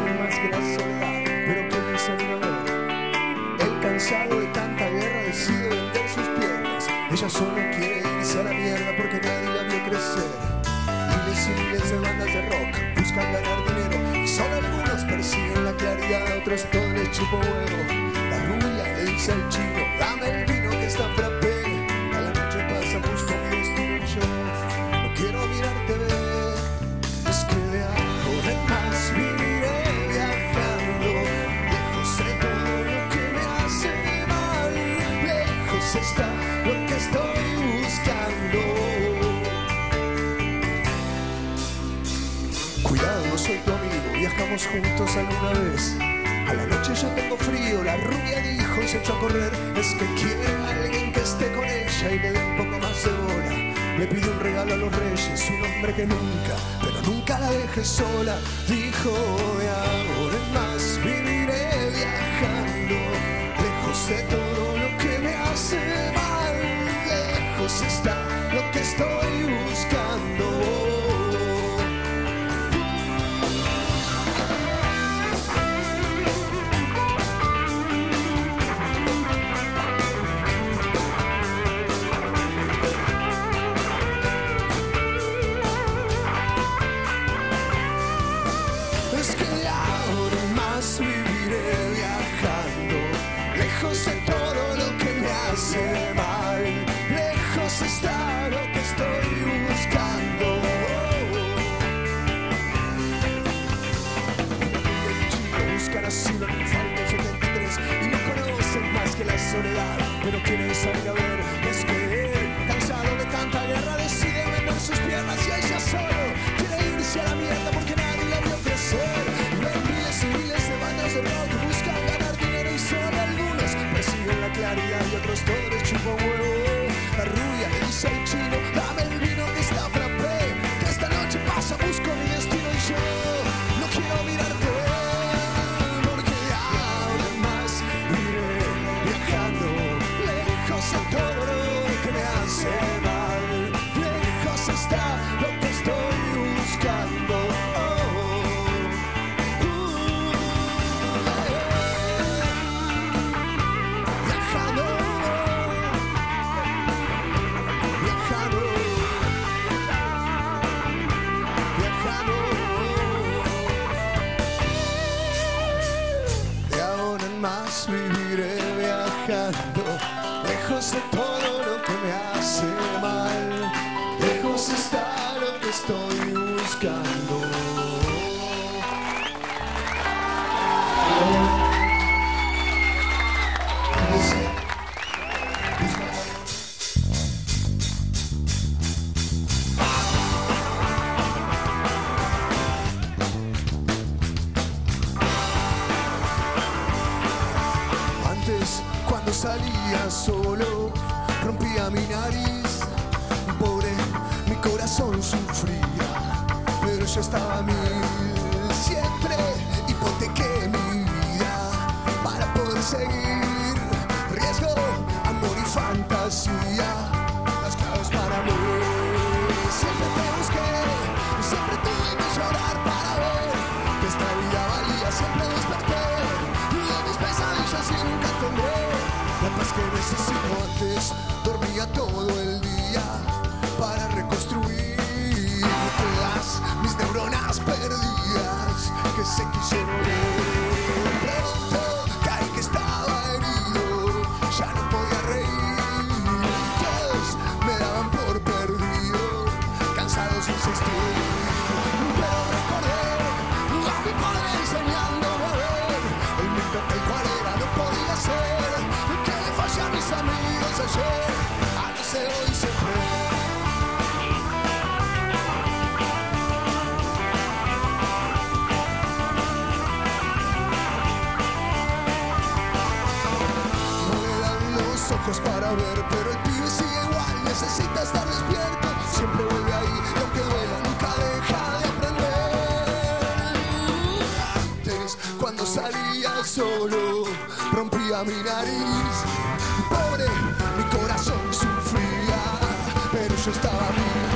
muchísimas gracias soledad, pero que El cansado de tanta guerra decide vender sus piernas. Ella solo quiere irse a la mierda porque nadie la vio crecer. Miles y miles de bandas de rock buscan ganar dinero y solo algunos persiguen la claridad, otros todo les chupo huevo. La rubia le dice al chino, dame el está lo que estoy buscando. Cuidado, soy tu amigo, viajamos juntos alguna vez. A la noche yo tengo frío, la rubia dijo y se echó a correr. Es que quiere alguien que esté con ella y le dé un poco más de bola. Le pide un regalo a los reyes, un hombre que nunca, pero nunca la deje sola. Dijo, de ahora en más viviré viajando, lejos de todo lo que estoy buscando. Es que de ahora más viviré soledad, pero quieren salir a ver. Es que él, cansado de tanta guerra, decide vender sus piernas y ella solo quiere irse a la mierda porque nadie la vio crecer. Miles y miles de bandas de rock buscan ganar dinero y solo algunos persiguen la claridad y otros todos les chupan huevo. Lejos de todo lo que me hace mal. Lejos está lo que estoy buscando. Salía solo, rompía mi nariz. Pobre, mi corazón sufría, pero yo estaba a. Siempre hipotequé mi vida para poder seguir. Riesgo, amor y fantasía, las claves para mí. Se quisieron ir. Pronto caí que estaba herido, ya no podía reír. Todos me daban por perdido, cansados insistir. Pero recordé a mi padre enseñándome a ver el mundo que cual era no podía ser. Que le fallé a mis amigos ayer, a no ser hoy siempre. No ojos para ver, pero el pibe sigue igual, necesita estar despierto. Siempre vuelve ahí, y aunque duela, nunca deja de aprender. Antes, cuando salía solo, rompía mi nariz. Pobre, mi corazón sufría, pero yo estaba bien.